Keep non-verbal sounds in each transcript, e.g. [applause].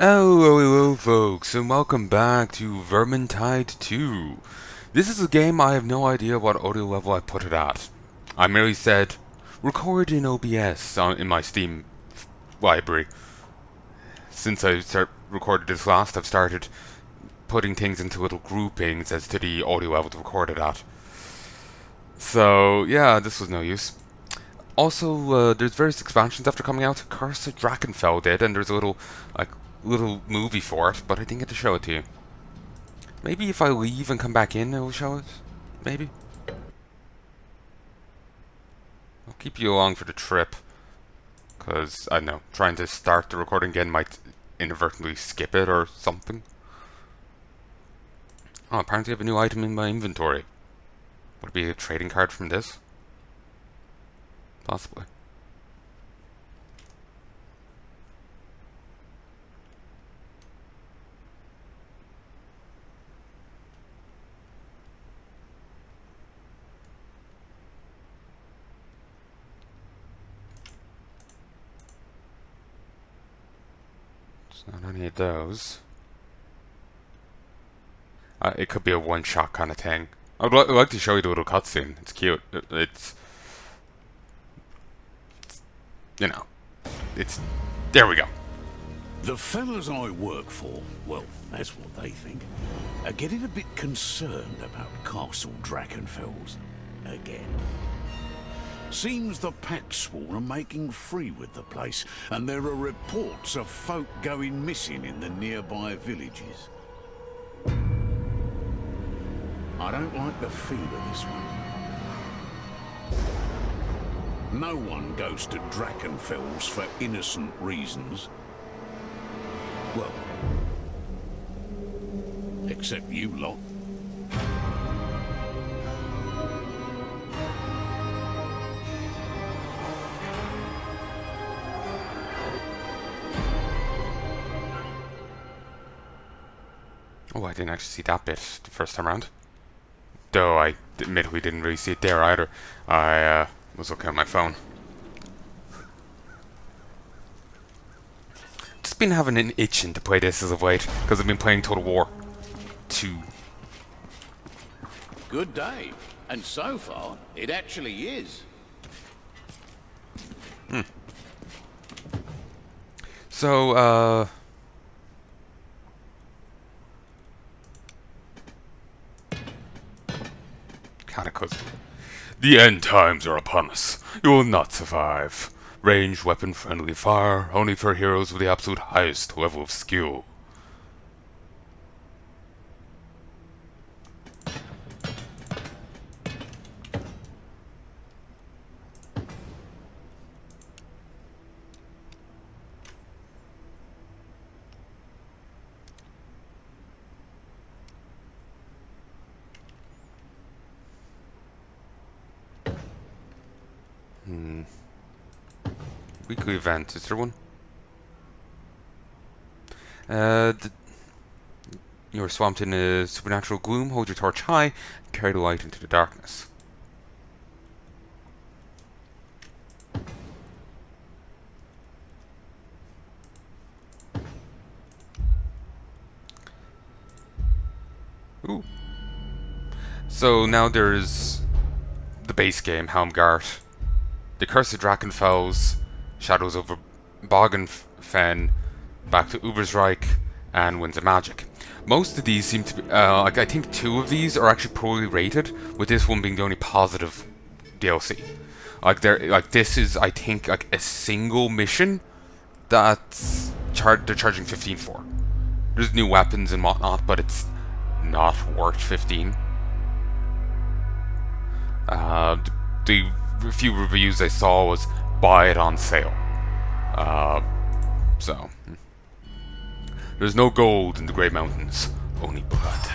Hello, hello, folks, and welcome back to Vermintide 2. This is a game I have no idea what audio level I put it at. I merely said, record in OBS in my Steam library. Since I start recorded this last, I've started putting things into little groupings as to the audio level to record it at. So, yeah, this was no use. Also, uh, there's various expansions after coming out. Curse of Drachenfels did, and there's a little, like, little movie for it, but I didn't get to show it to you. Maybe if I leave and come back in, it'll show us? Maybe. I'll keep you along for the trip. Because, I don't know, trying to start the recording again might inadvertently skip it or something. Oh, apparently I have a new item in my inventory. Would it be a trading card from this? Possibly. It's not any of those. Uh, it could be a one-shot kind of thing. I would li like to show you the little cutscene. It's cute. It, it's, it's, you know, it's. There we go. The fellas I work for, well, that's what they think, are getting a bit concerned about Castle Drachenfels again. Seems the Packsworn are making free with the place, and there are reports of folk going missing in the nearby villages. I don't like the feel of this one. No one goes to Drachenfels for innocent reasons. Well, except you lot. Oh, I didn't actually see that bit the first time around. Though I admittedly didn't really see it there either. I uh, was looking at my phone. Just been having an itching to play this as of late, because I've been playing Total War 2. Good day. And so far, it actually is. Hmm. So, uh... Cataclysm. The end times are upon us. You will not survive. Range weapon friendly fire, only for heroes with the absolute highest level of skill. Weekly event, is there one? Uh, you're swamped in a supernatural gloom, hold your torch high, and carry the light into the darkness. Ooh. So now there's the base game, Helmgart, the Curse of Drachenfels, Shadows over Bogenhafen, back to Ubersreik, and Winds of Magic. Most of these seem to be, uh, like I think two of these are actually poorly rated, with this one being the only positive DLC. Like there, like this is I think like a single mission that's char they're charging 15 for. There's new weapons and whatnot, but it's not worth 15. Uh, the few reviews I saw was buy it on sale. Uh, so there's no gold in the Grey Mountains, only blood.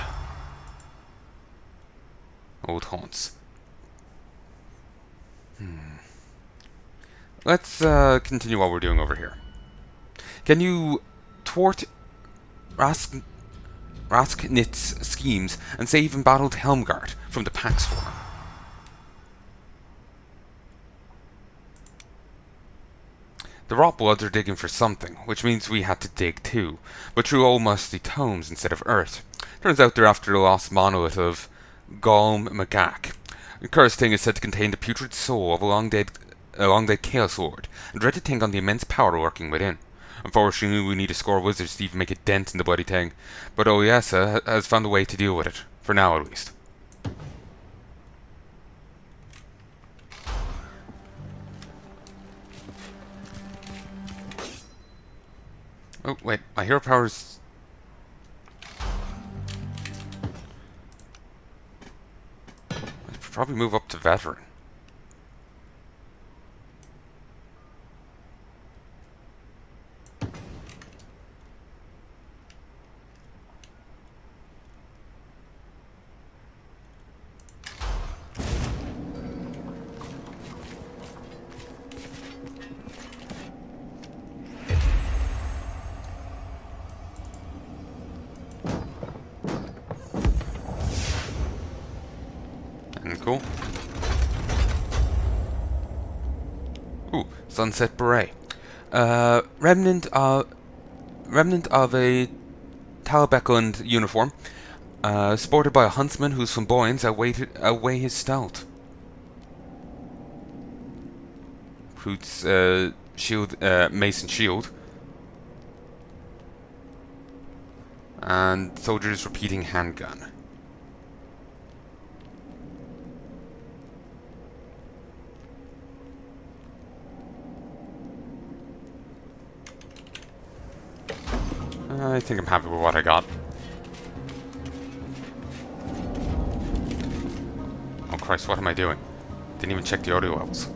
Old haunts. Hmm. Let's uh, continue what we're doing over here. Can you thwart Rask Rasknitt's schemes and save embattled Helmgart from the Packsworn? The Rotbloods are digging for something, which means we had to dig too, but through old musty tomes instead of earth. Turns out they're after the lost monolith of Golm Magak. The cursed thing is said to contain the putrid soul of a long dead, a long dead Chaos Lord, and dread to think on the immense power working within. Unfortunately, we need a score of wizards to even make a dent in the bloody thing, but Olesya has found a way to deal with it, for now at least. Oh, wait, my hero powers... I should probably move up to veteran. And cool. Ooh, Sunset Beret. Uh, remnant of remnant of a Talabecland uniform, uh, sported by a huntsman whose flamboyance outweighed, outweigh his stout. Includes uh, shield, uh, mason shield, and soldiers repeating handgun. I think I'm happy with what I got. Oh Christ, what am I doing? Didn't even check the audio levels.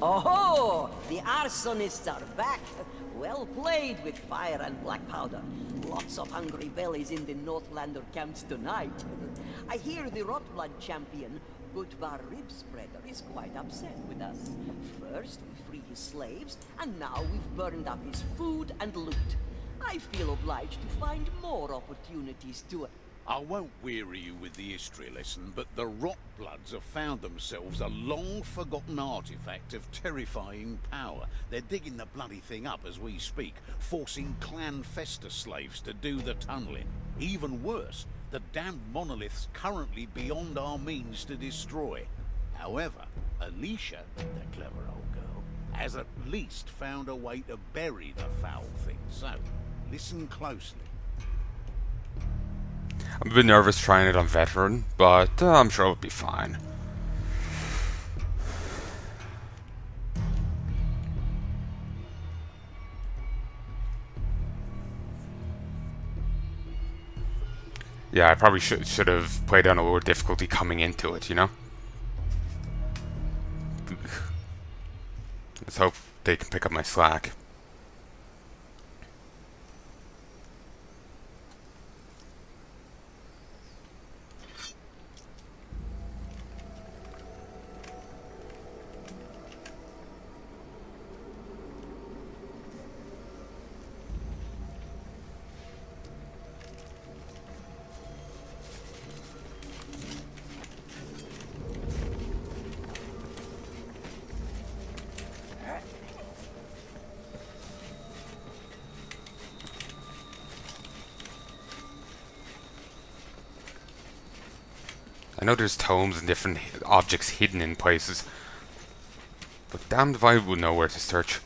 Oh, the arsonists are back. Well played with fire and black powder. Lots of hungry bellies in the Northlander camps tonight. I hear the Rotblood champion, Bödvarr Ribspreader, is quite upset with us. First, we free his slaves, and now we've burned up his food and loot. I feel obliged to find more opportunities to... I won't weary you with the history lesson, but the Rotbloods have found themselves a long-forgotten artifact of terrifying power. They're digging the bloody thing up as we speak, forcing Clan Fester slaves to do the tunneling. Even worse, the damned monolith's currently beyond our means to destroy. However, Olesya, the clever old girl, has at least found a way to bury the foul thing. So, listen closely. I'm a bit nervous trying it on veteran, but uh, I'm sure it'll be fine. Yeah, I probably should should have played on a lower difficulty coming into it, you know? Let's hope they can pick up my slack. I know there's tomes and different objects hidden in places, but damned if I would know where to search.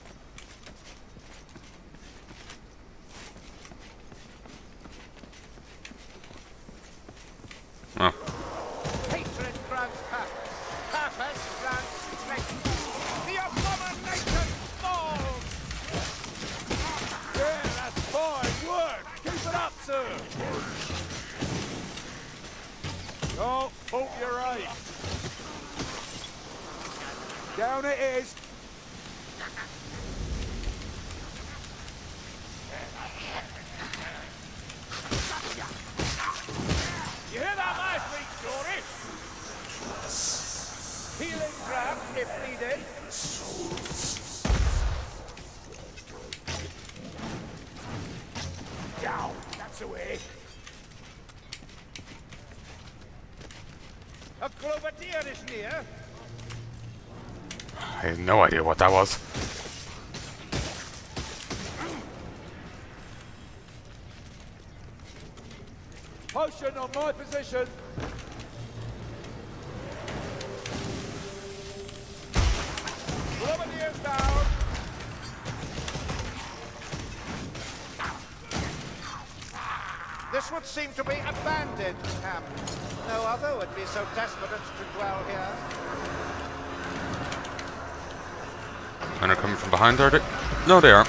No, they aren't.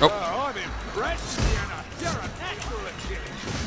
Oh. Uh, I'm impressed, You're an excellent.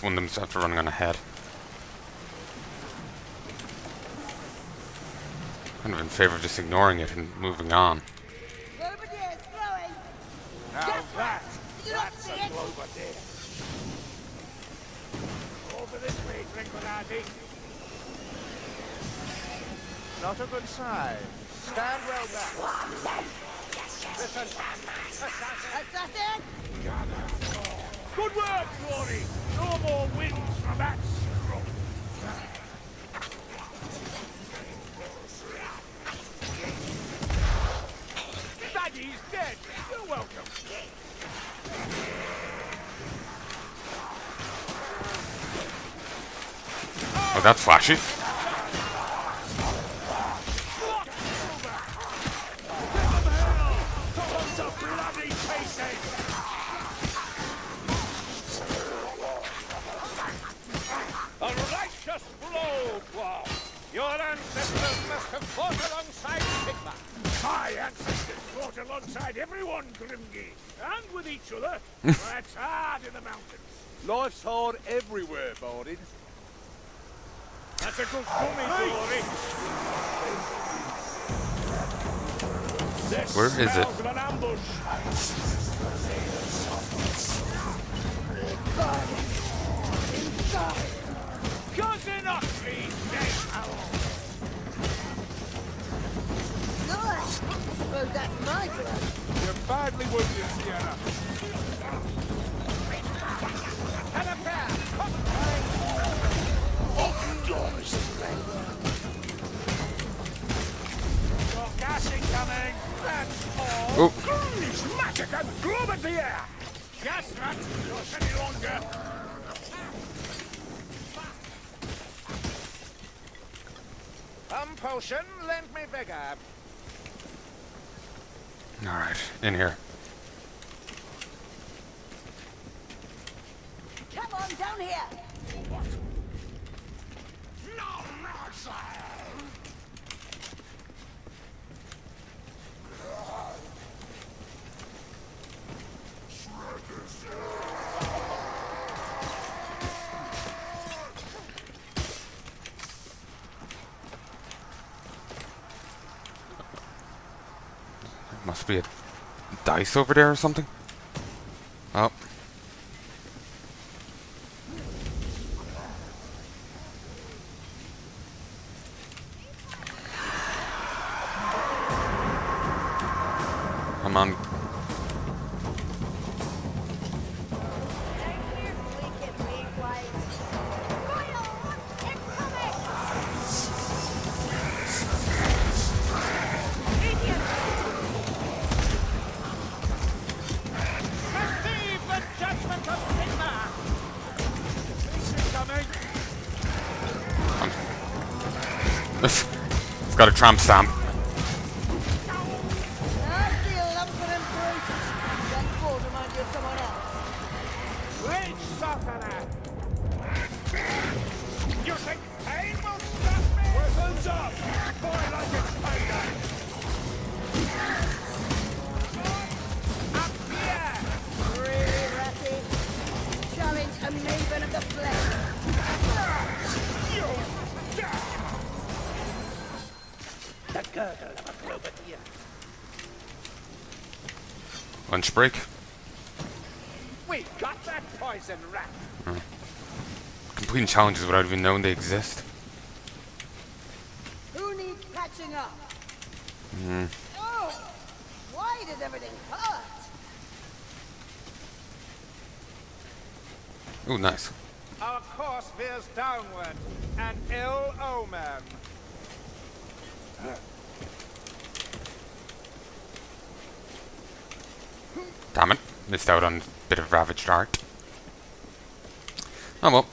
just want after running on ahead. kind of in favor of just ignoring it and moving on. Now that, that's a Over! Not a good sign. marcher. in here. ice over there or something? Trump stamp. Lunch break. We got that poison rat! Hmm. Completing challenges without even knowing they exist. Who needs patching up? Oh! Why does everything hurt? Oh, nice. Our course veers downward. An ill omen. Damn it. Missed out on a bit of ravaged art. Oh well.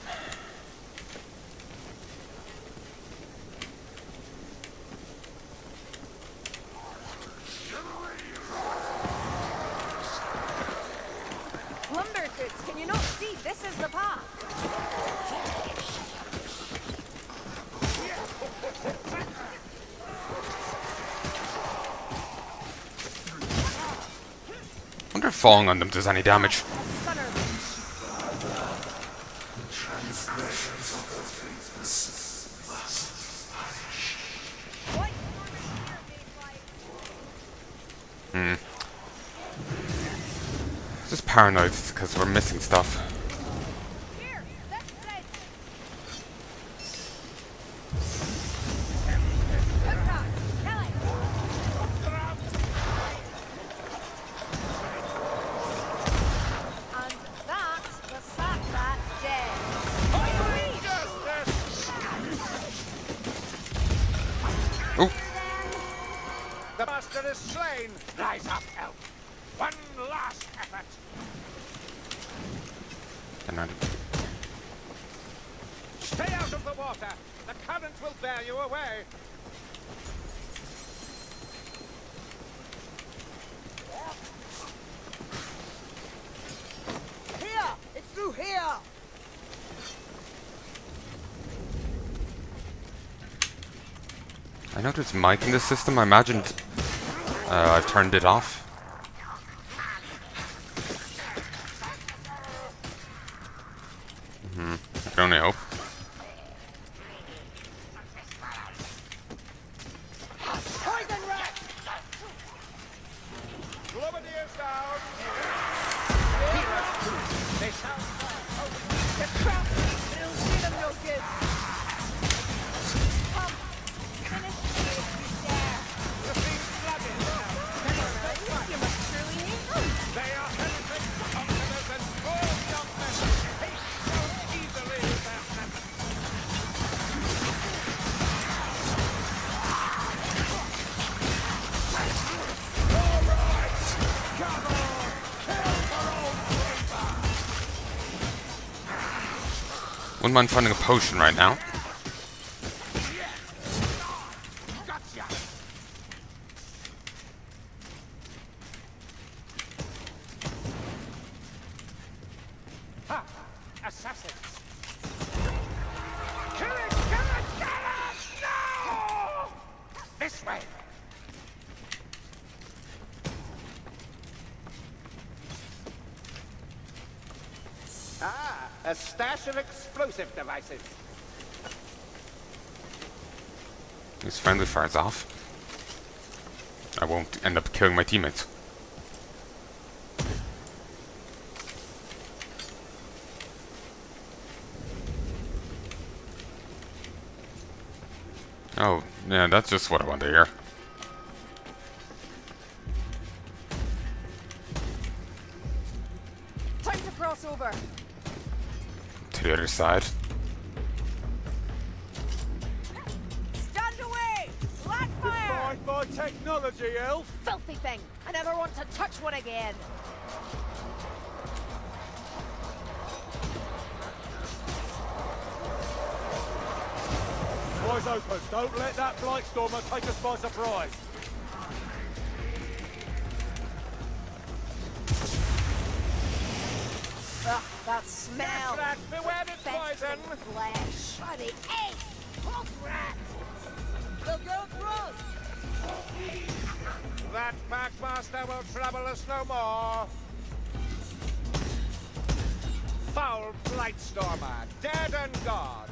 Lumbertoots, can you not see? This is the path. wonder if falling on them does any damage. Hmm. Stunner. Just paranoid because we're missing stuff. Of the water. The current will bear you away. Here! It's through here! I know there's mic in this system. I imagined uh, I've turned it off. Mind finding a potion right now. Gotcha! Ha! Assassins! Kill it! Kill it! Kill it! No! This way! Ah, a stash of explosive devices. This friendly fires off. I won't end up killing my teammates. Oh, yeah, that's just what I want to hear. Time to cross over. To the other side. Blackfire! my technology, elf! Filthy thing! I never want to touch one again. Eyes open. Don't let that Blightstormer take us by surprise. Ugh, that smell. Rat, beware its poison! Flesh. Bloody That Packmaster will trouble us no more. Foul Blightstormer, dead and gone.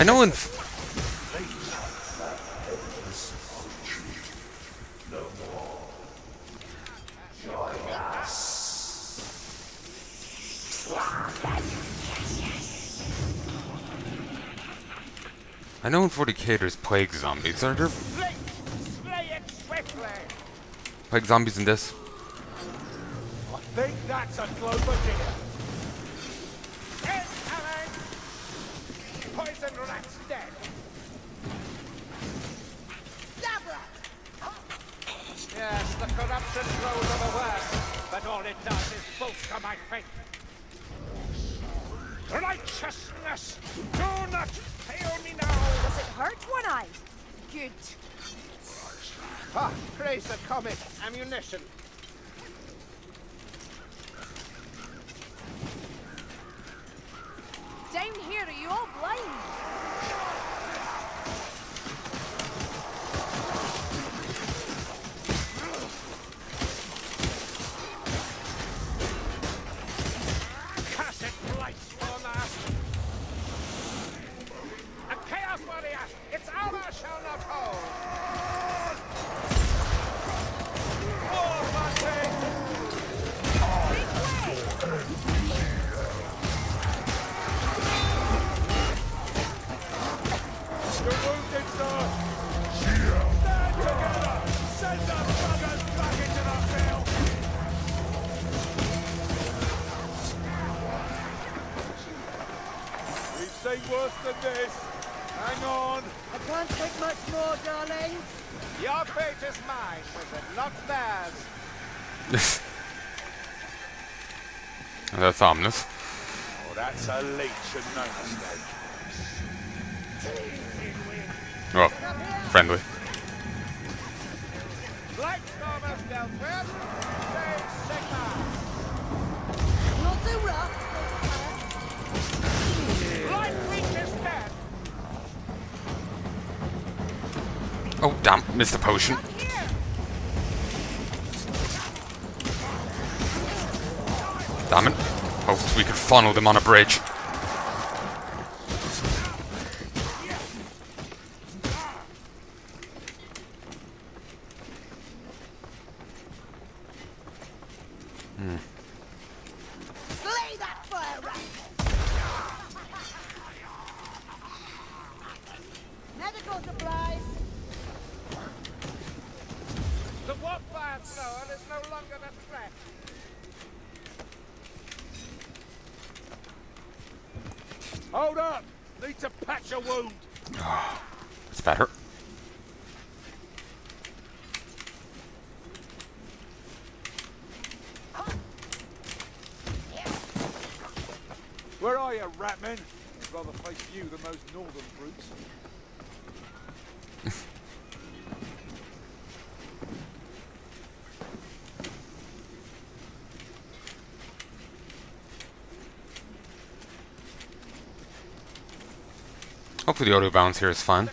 I know in. I know in 40k there's plague zombies. Are there plague zombies in this? I think that's a clover digger. Dead. Yes, the corruption grows ever worse, but all it does is bolster my faith. Righteousness! Do not fail me now! Does it hurt one eye? Good. Ha! Praise the comet ammunition. Down here, are you all blind? We could funnel them on a bridge. Slay that fire rat. Medical supplies. The Warpfire Thrower is no longer a threat. Hold up! Need to patch a wound! [sighs] It's better. Where are you, Ratman? I'd rather face you than those northern brutes. Hopefully the auto bounce here is fine.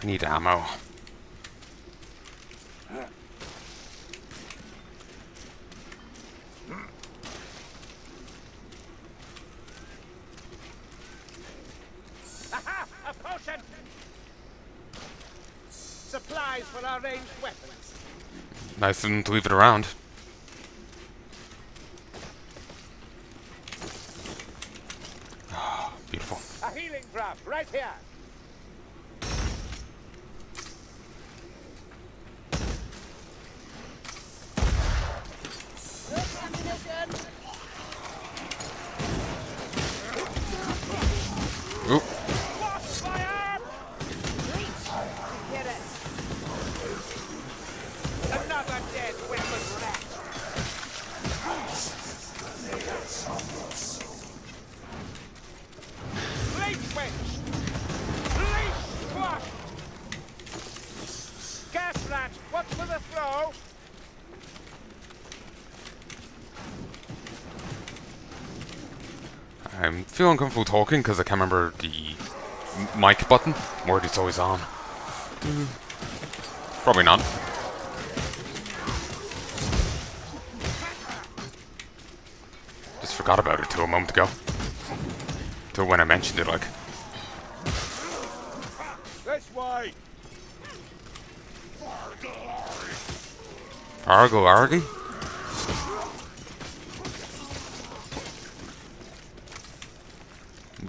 I need ammo. Aha! A potion! Supplies for our ranged weapons. Nice of them to leave it around. I'm feeling comfortable talking because I can't remember the mic button. Or it's always on. Mm. Probably not. Just forgot about it till a moment ago. Till when I mentioned it, like. This way! Argo Argy?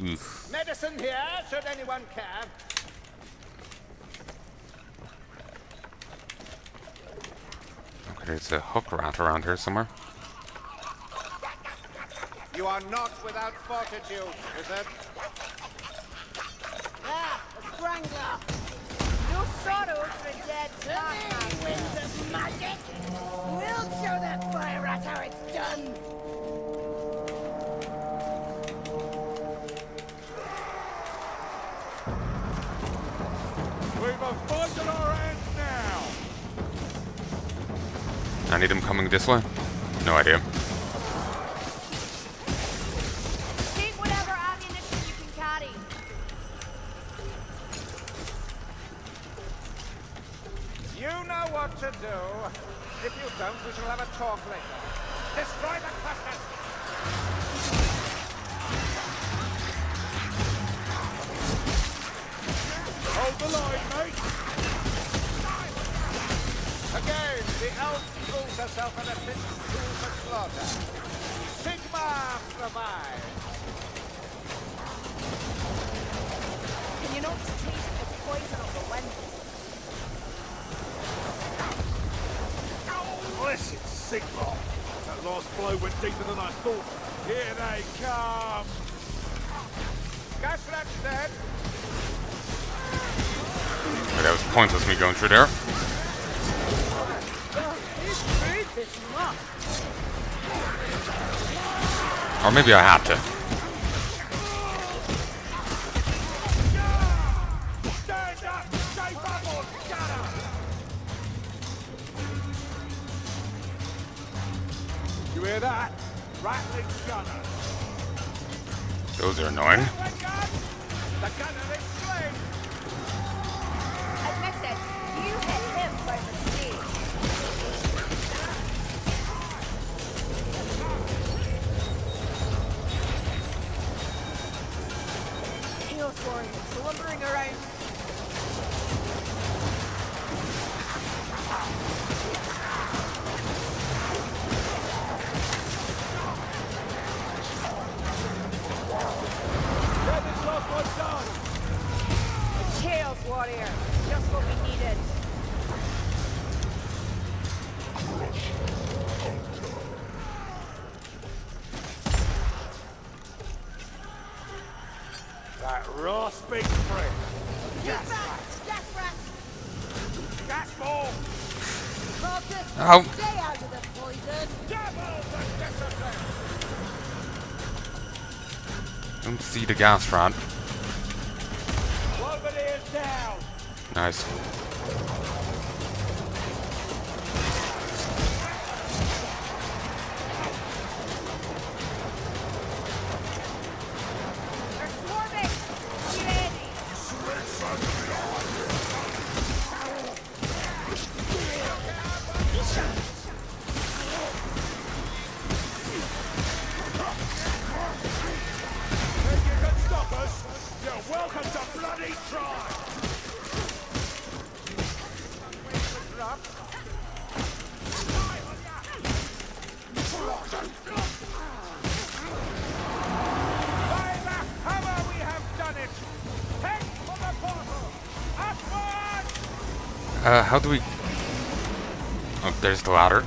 Oof. Medicine here, should anyone care. Okay, there's a around here somewhere. You are not without fortitude, is it? Ah, a strangler. No sorrow for a dead partner. winds of magic. We'll show that fire rat how it's done. We've a fight Any of them coming this way? No idea. Maybe I had to. just what we needed. That raw space friend. Gas rat! Gas rat! Gas ball! Stay out of the poison! Don't see the gas rat. Nice. How do we... Oh, there's the ladder.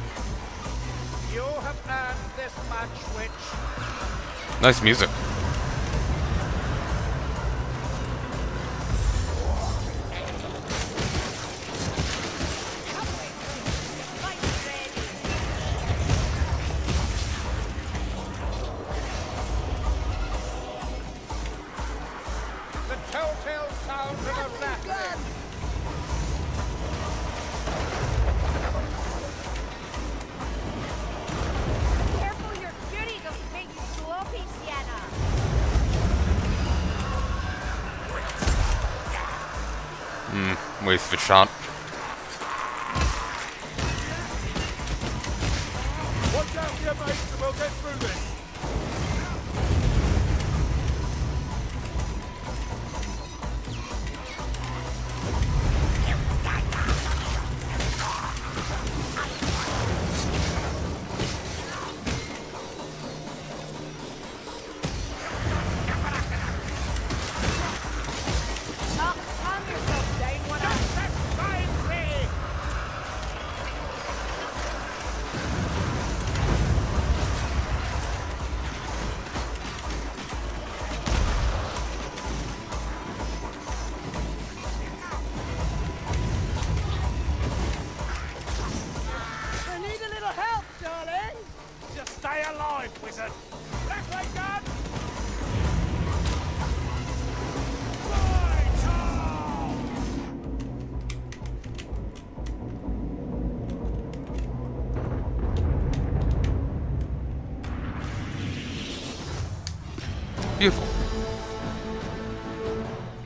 You have earned this match, Witch. Nice music.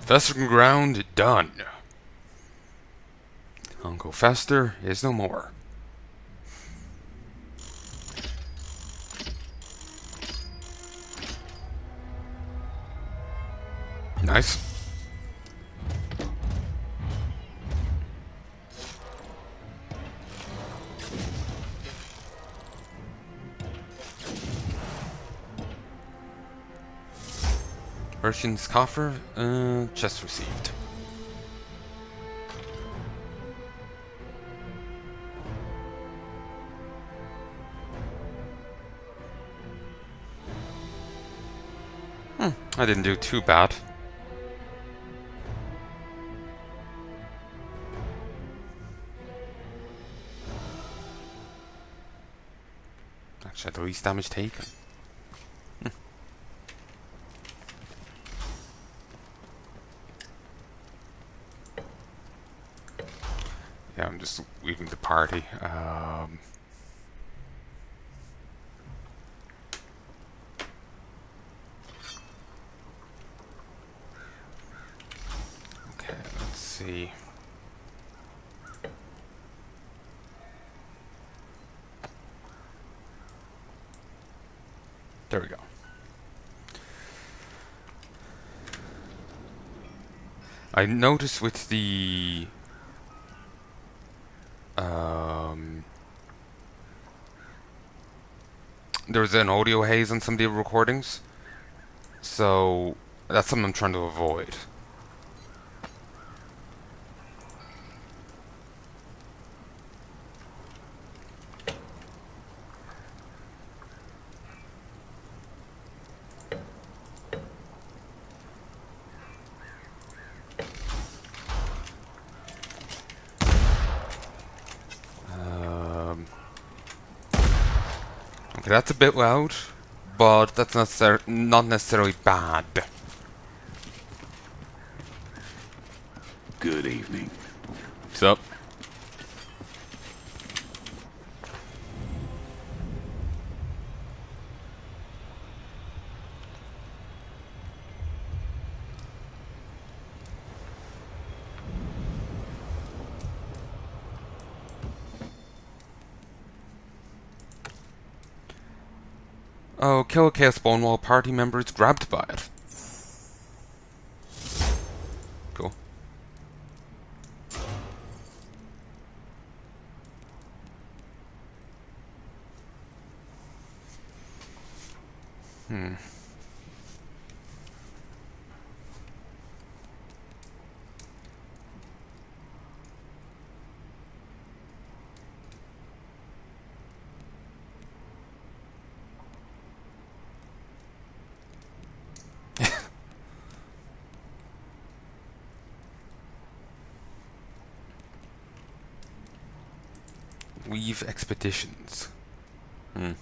Festering ground done. Uncle Fester is no more. Coffer, uh, chest received. Hmm, I didn't do too bad. Actually, the least damage taken. Yeah, I'm just leaving the party. Um, okay, let's see. There we go. I noticed with the there was an audio haze on some of the recordings, so that's something I'm trying to avoid. That's a bit loud, but that's not, not necessarily bad. Good evening. What's up? Oh, kill a chaos while party members grabbed by it. Cool. Hmm. Weave expeditions. Hmm.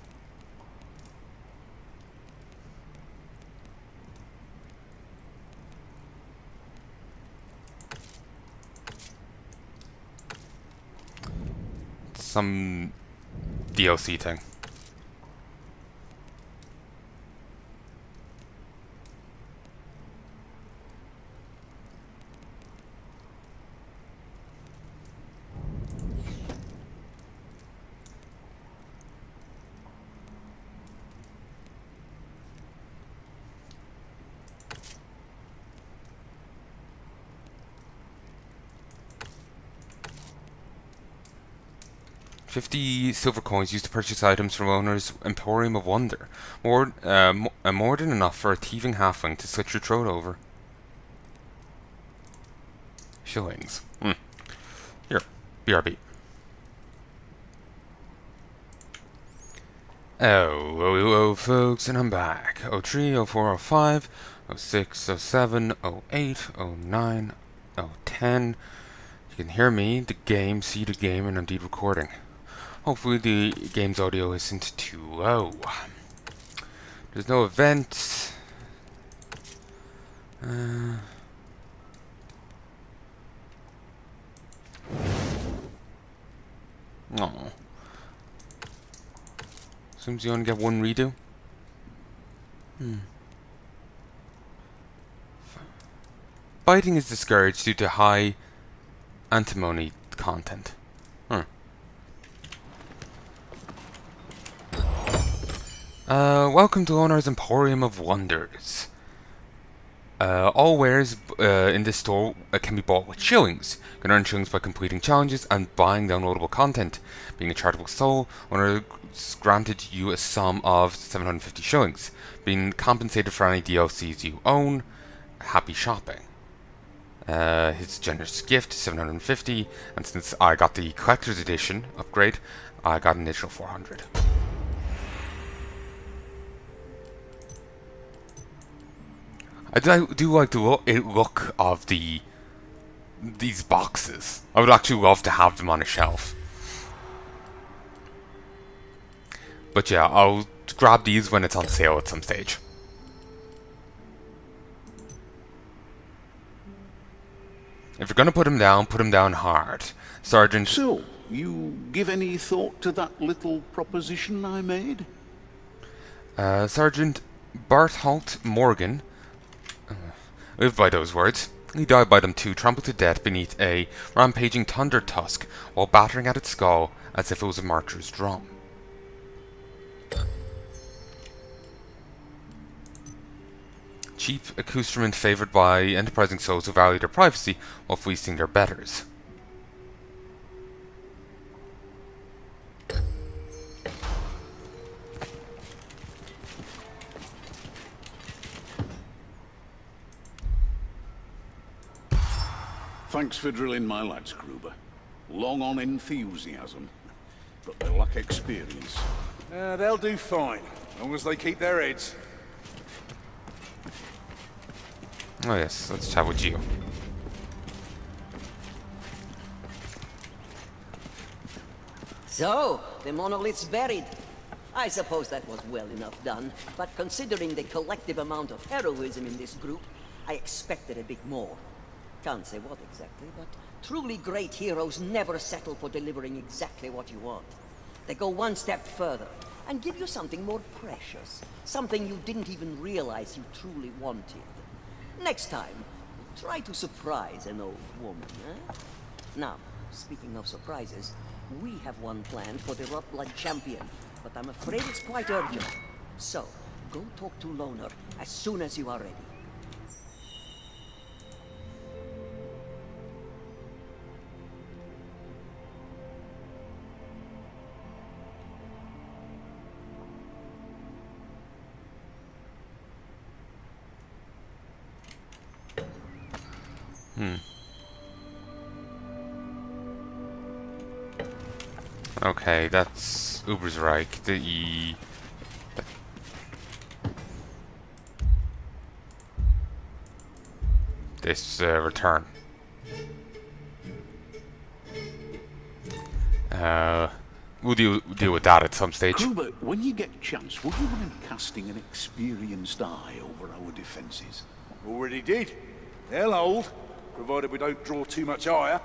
Some DLC thing. Fifty silver coins used to purchase items from Olesya's Emporium of Wonder. More, uh, uh, more than enough for a thieving halfling to switch your throat over. Shillings. Hmm. Here, BRB. Oh, oh, oh, folks, and I'm back. 03, 04, 05, 06, 07, 08, 09, 010. You can hear me, the game, see the game, and indeed recording. Hopefully the game's audio isn't too low. There's no events. Uh, oh. Seems you only get one redo. Hmm. Biting is discouraged due to high antimony content. Uh, welcome to Olesya's Emporium of Wonders. Uh, all wares uh, in this store uh, can be bought with shillings. You can earn shillings by completing challenges and buying downloadable content. Being a charitable soul, Owner granted you a sum of 750 shillings. Being compensated for any DLCs you own, happy shopping. Uh, his generous gift, 750, and since I got the collector's edition upgrade, I got an additional 400. I do, do like the look, look of the these boxes. I would actually love to have them on a shelf. But yeah, I'll grab these when it's on sale at some stage. If you're gonna put them down, put them down hard. Sergeant, So, you give any thought to that little proposition I made? uh, Sergeant Bartholt Morgan lived by those words. He died by them too, trampled to death beneath a rampaging thunder tusk while battering at its skull as if it was a martyr's drum. Cheap accoutrement favoured by enterprising souls who value their privacy while feasting their betters. Thanks for drilling my lads, Kruber. Long on enthusiasm, but they lack experience. Uh, they'll do fine, as long as they keep their heads. Oh yes, let's chat with Gio. So, the monolith's buried. I suppose that was well enough done, but considering the collective amount of heroism in this group, I expected a bit more. Can't say what exactly, but truly great heroes never settle for delivering exactly what you want. They go one step further and give you something more precious, something you didn't even realize you truly wanted. Next time, try to surprise an old woman, eh? Now, speaking of surprises, we have one planned for the Rotblood champion, but I'm afraid it's quite urgent. So, go talk to Lohner as soon as you are ready. Okay, that's Ubersreik. The this uh, return. Uh, we'll deal deal with that at some stage. Kruber, when you get a chance, would you mind casting an experienced eye over our defences? Already did. They'll hold, provided we don't draw too much ire.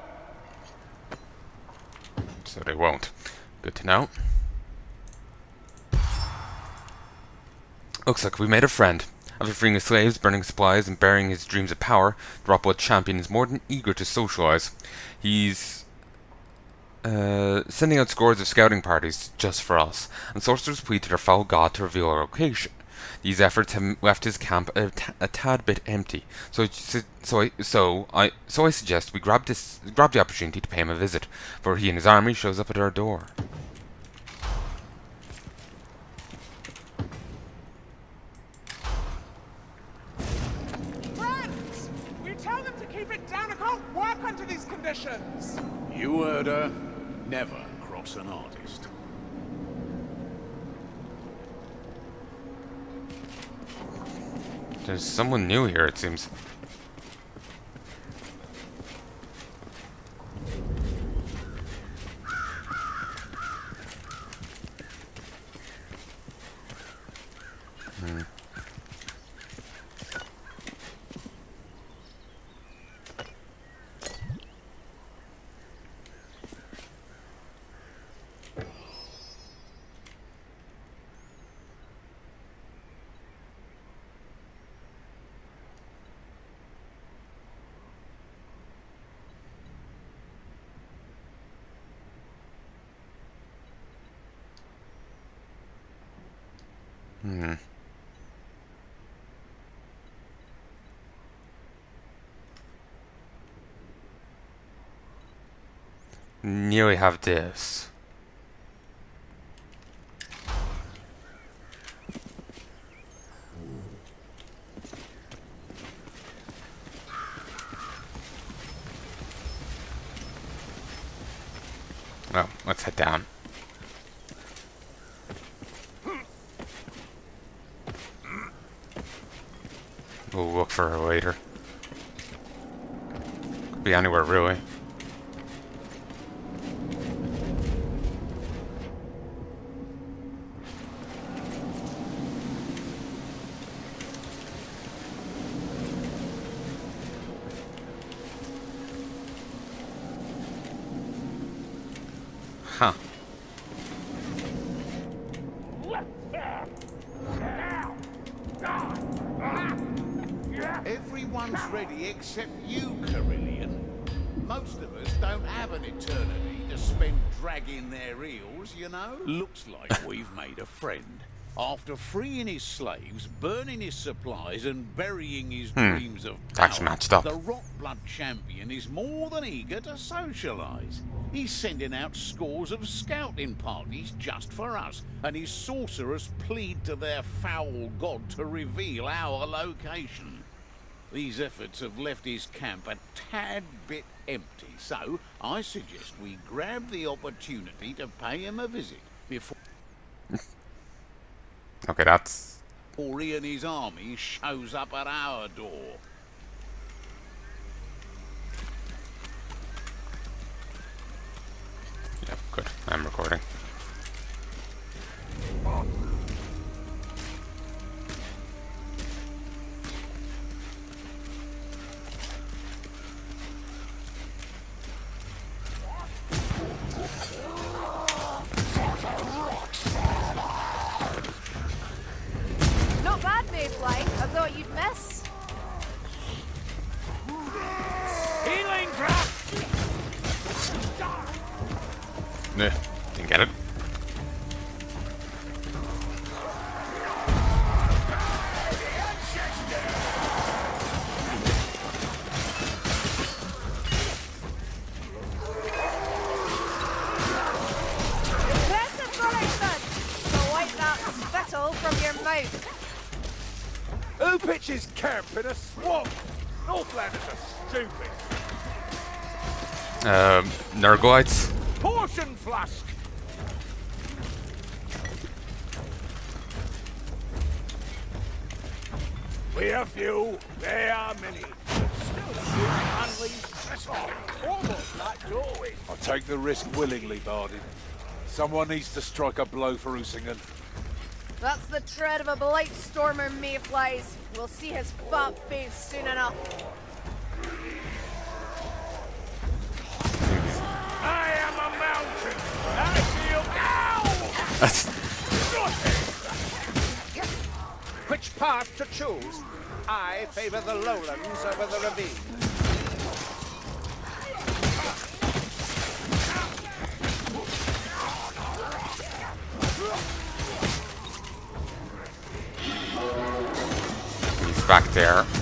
So they won't. Good to know. Looks like we made a friend. After freeing his slaves, burning supplies, and burying his dreams of power, the Rotblood champion is more than eager to socialize. He's uh, sending out scores of scouting parties just for us, and sorcerers plead to their foul god to reveal our location. These efforts have left his camp a, t- a tad bit empty, so so I so I so I suggest we grab this grab the opportunity to pay him a visit, for he and his army shows up at our door. Friends! We tell them to keep it down. I can't work under these conditions. You heard her. Never cross an artist. There's someone new here, it seems. Hmm. Nearly have this. Well, let's head down. We'll look for her later. Could be anywhere, really. Huh. Everyone's ready except you, Kerillian. Most of us don't have an eternity to spend dragging their heels, you know? Looks like we've made a friend. After freeing his slaves, burning his supplies, and burying his Hmm. dreams of That's power, matched up. the Rotblood champion is more than eager to socialise. He's sending out scores of scouting parties just for us, and his sorcerers plead to their foul god to reveal our location. These efforts have left his camp a tad bit empty, so I suggest we grab the opportunity to pay him a visit before [laughs] Okay, that's... he and his army shows up at our door. Yeah, good. I'm recording. Portion flask! We are few, they are many. Still few unleashed press on, almost like doorways. I take the risk willingly, Bardin. Someone needs to strike a blow for Usingen. That's the tread of a blight stormer, mayflies. We'll see his fat face soon enough. I favor the lowlands over the ravine. he's back there.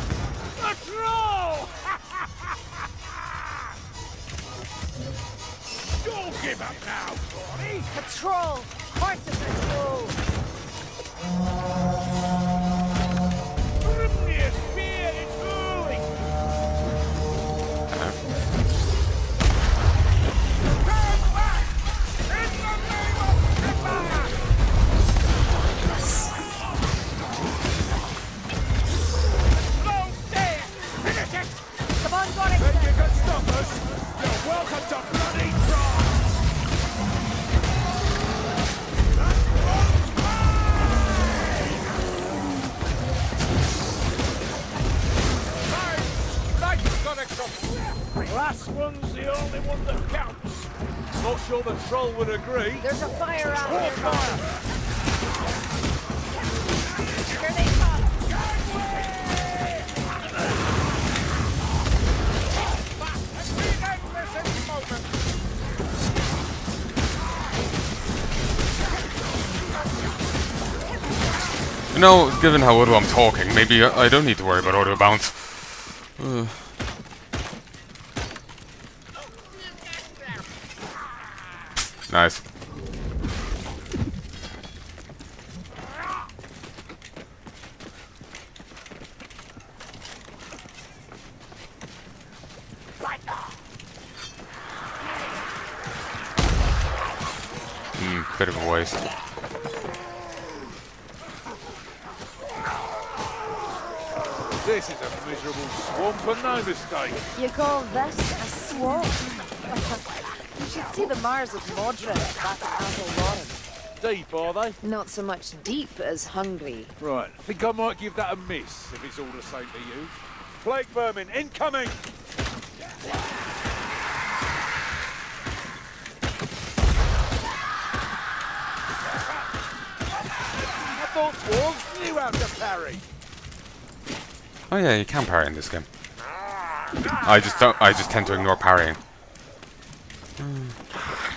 Would agree. There's a fire out More here. fire! Here they come! You know, given how little I'm talking, maybe I I don't need to worry about auto bounce. They? Not so much deep as hungry. Right. I Think I might give that a miss, if it's all the same to you. Plague vermin, incoming! I thought dwarves knew how to parry. Oh yeah, you can parry in this game. I just don't. I just tend to ignore parrying. Hmm.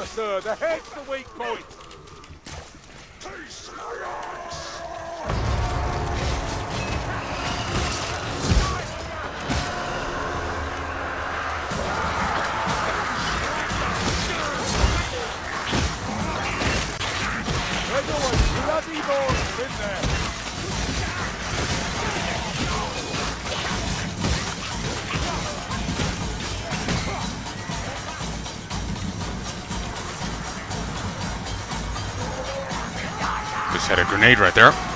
armor, sir. The head's the weak point. There's always bloody more in there. Set a grenade right there.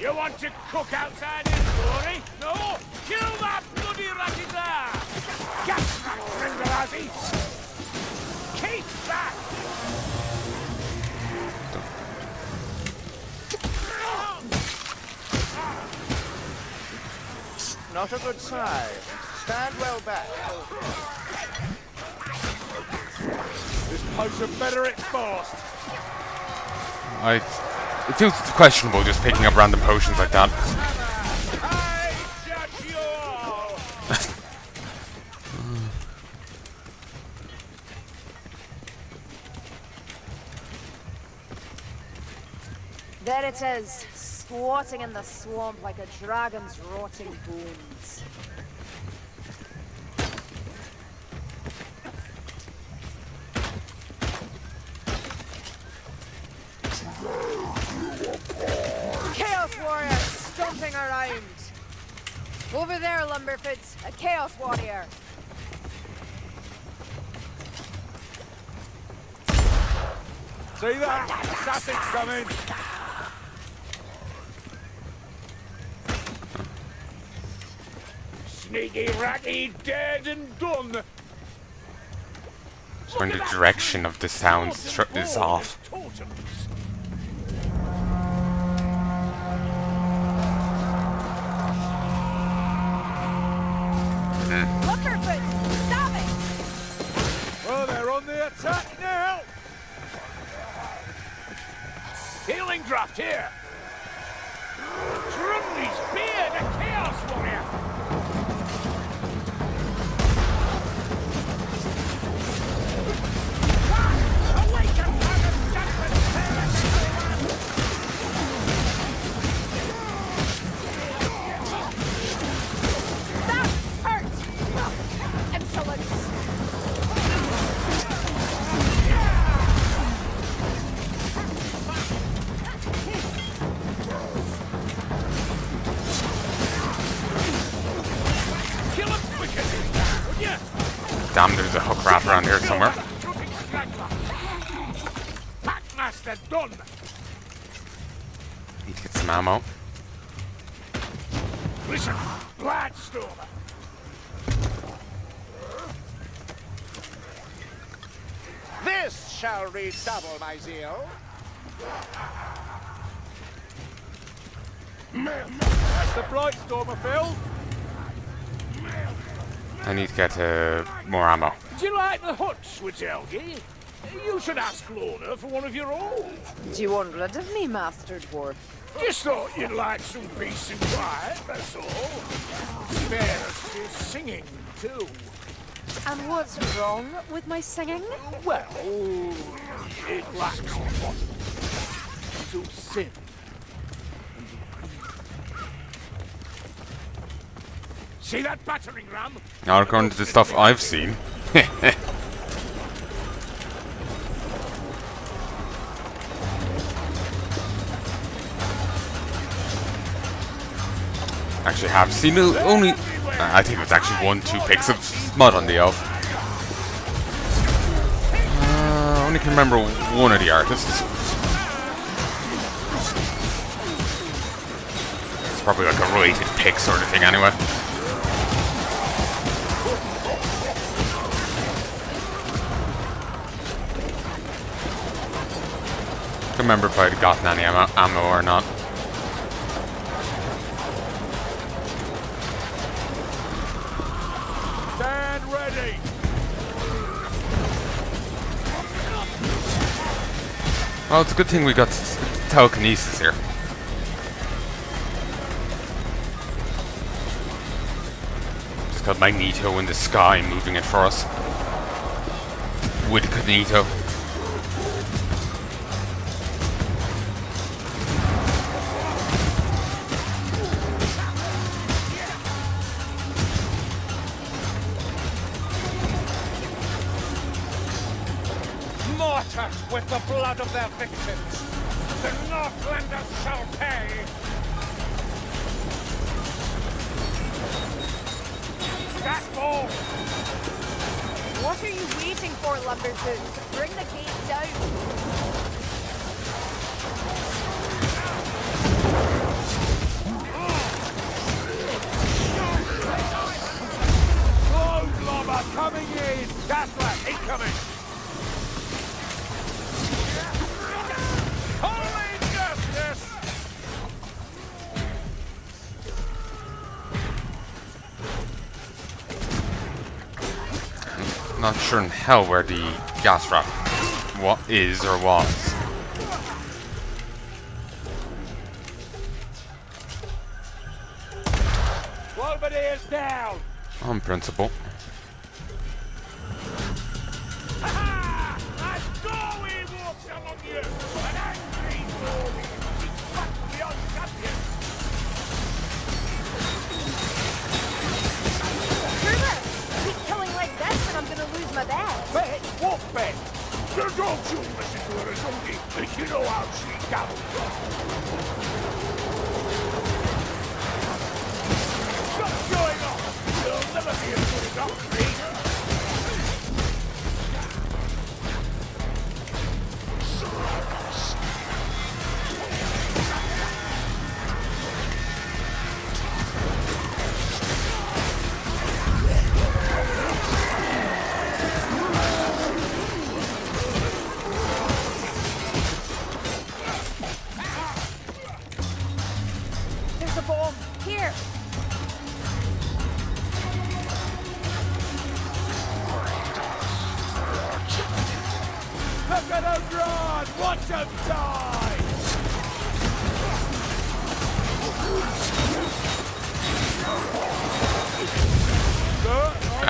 You want to cook outside his glory? No? Kill that bloody ratty there! Gas that Grindelazzi! Keep back! Not a good sign. Stand well back. This potion better it fast. It feels questionable just picking up random potions like that. There it is, squatting in the swamp like a dragon's rotting bones. There, a Chaos Warrior. See that? Assassin's coming. Sneaky ratty, dead and done! When the direction of the sound stru- is off. Draft here! Here somewhere. Shooting straggler. Packmaster done! Need to get some ammo. Listen, Bladstormer. This shall redouble my zeal. That's the Blightstormer, Phil. I need to get uh, more ammo. Do you like the hut, Switzelgi? You should ask Lohner for one of your own. Do you want rid of me, Master Dwarf? Just thought you'd like some peace and quiet, that's all. Spare us his singing, too. And what's wrong with my singing? Well, it lacks what? To sin. See that battering ram? Not according to the stuff I've seen. [laughs] actually have seen only... I think it was actually one, two picks of mud on the elf. Uh, only can remember one of the artists. It's probably like a related pick sort of thing anyway. Can't remember if I'd gotten any ammo, ammo or not. Stand ready. Well, it's a good thing we got telekinesis here. Just Got Magneto in the sky moving it for us. With Cognito. Mortared with the blood of their victims. The Northlanders shall pay. Gas ball! What are you waiting for, Lumberjacks? Bring the gate down. Load lobber coming in! Dazzler incoming! Not sure in hell where the gas trap what is or was. Wolverines down! On principle.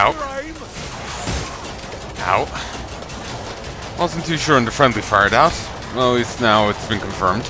Ow. Ow. Wasn't too sure when the friendly fired out. Well, at least now it's been confirmed.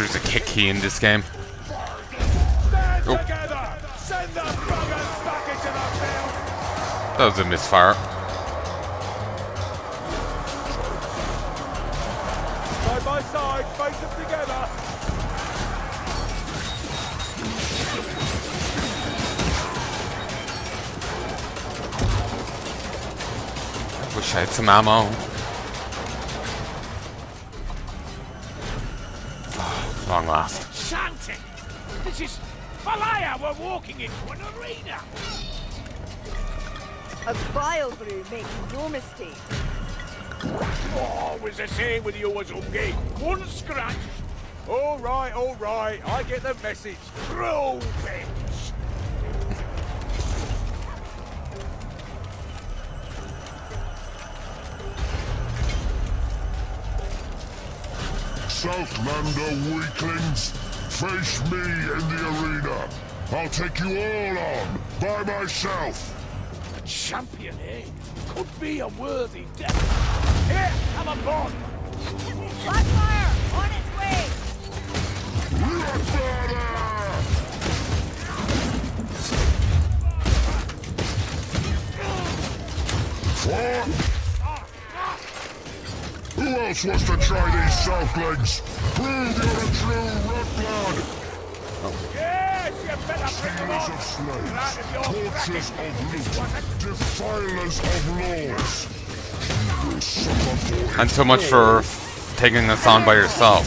I really wish there was a kick key in this game. Oh. That was a misfire. Side by side, face them together! Wish I had some ammo. Into an arena! A vile brew makes no mistake. Oh, was the same with you, Azungi. One scratch. All right, all right. I get the message. Throw bits. Southlander weaklings, face me in the arena. I'll take you all on, by myself. A champion, eh? Could be a worthy death. Here, have a bond. Blackfire! On its way! What? Who else wants to try these Southlings? Prove you're a true Yes, you better of of loot, defilers of And so much for taking us on by yourself.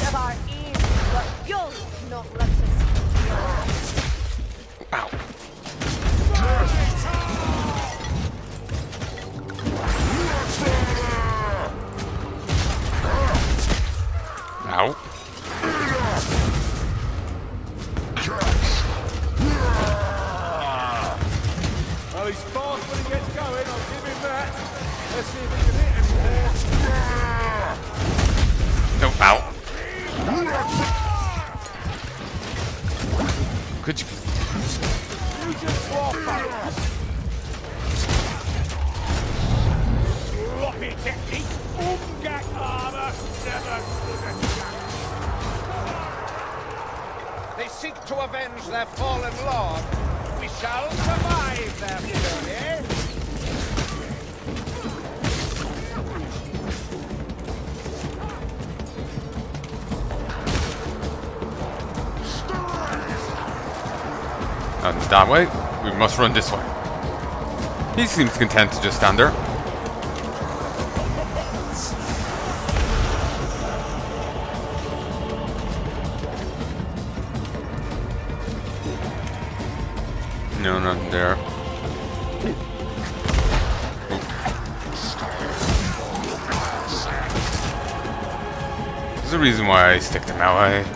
That way. We must run this way. He seems content to just stand there. No, nothing there. There's a reason why I stick to melee. Seize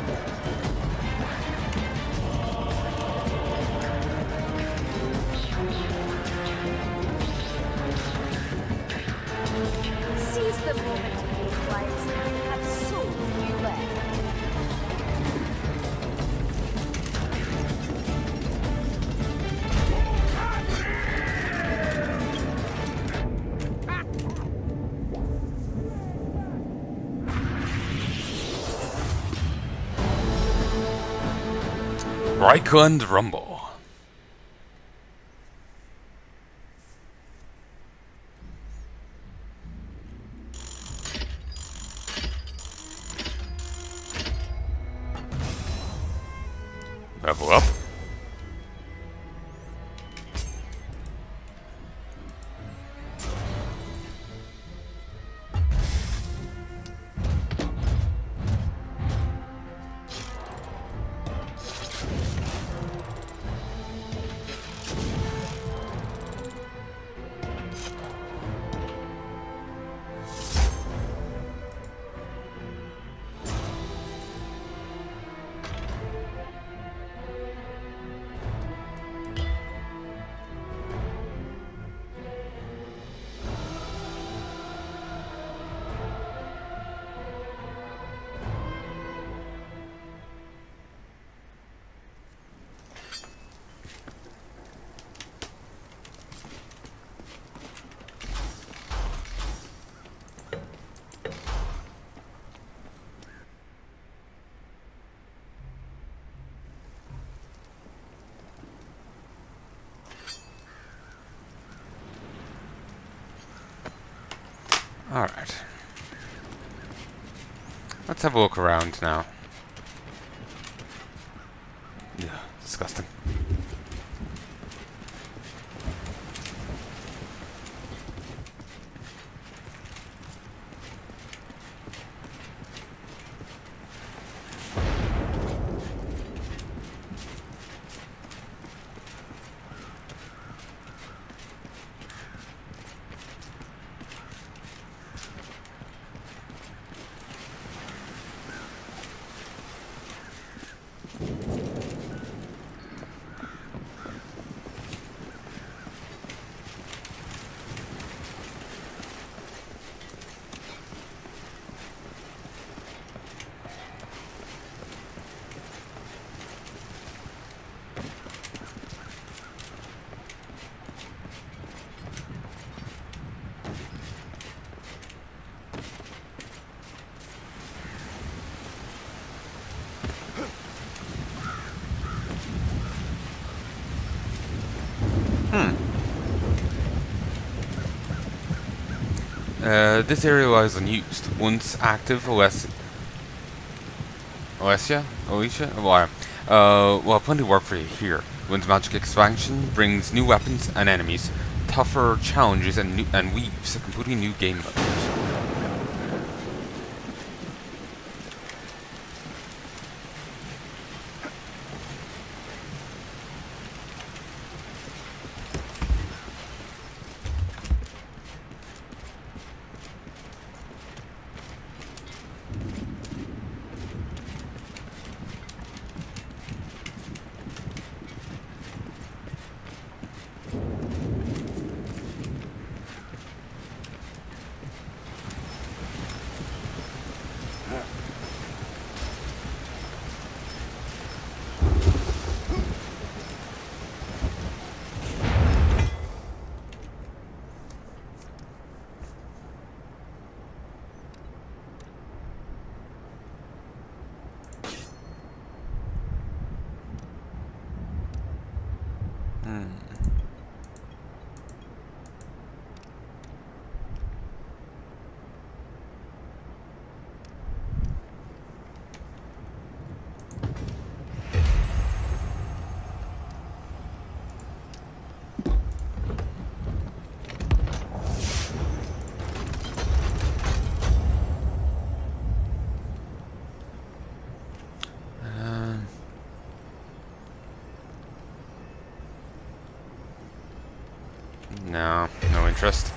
Reikland Rumble. Look around now. Yeah, disgusting. Uh, this area lies unused. Once active, Alessia. Alessia? Alicia? Why? Uh, well, plenty of work for you here. One's magic expansion brings new weapons and enemies, tougher challenges, and, new, and weaves a completely new game mode. Interest.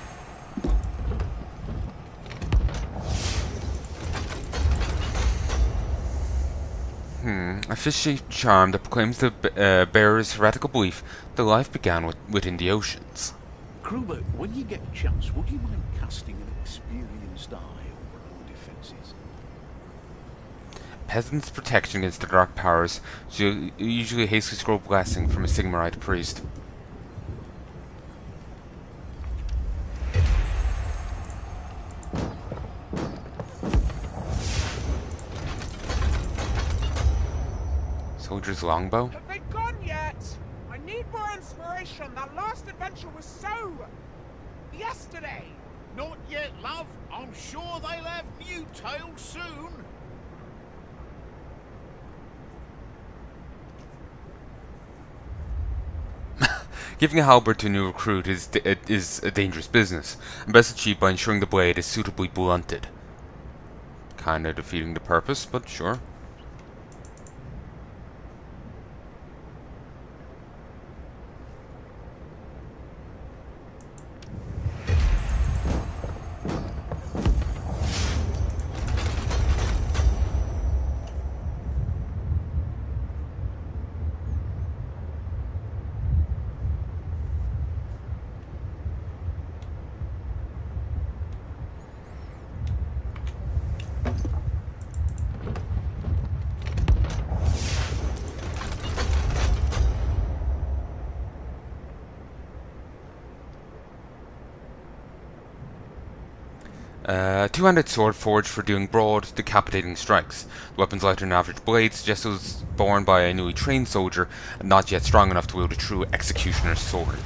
Hmm, a fish-shaped charm that proclaims the uh, bearer's heretical belief that life began with, within the oceans. Kruber, when you get a chance, would you mind casting an experienced eye over our defences? Peasants' protection against the dark powers usually a hastily scrolled blessing from a Sigmarite priest. Soldier's longbow? Have they gone yet? I need more inspiration. That last adventure was so... yesterday. Not yet, love. I'm sure they'll have new tales soon. [laughs] Giving a halberd to a new recruit is, d- uh, is a dangerous business, and best achieved by ensuring the blade is suitably blunted. Kinda defeating the purpose, but sure. Uh, two-handed sword forged for doing broad, decapitating strikes. The weapon's lighter than average blade suggests it was borne by a newly trained soldier and not yet strong enough to wield a true executioner's sword.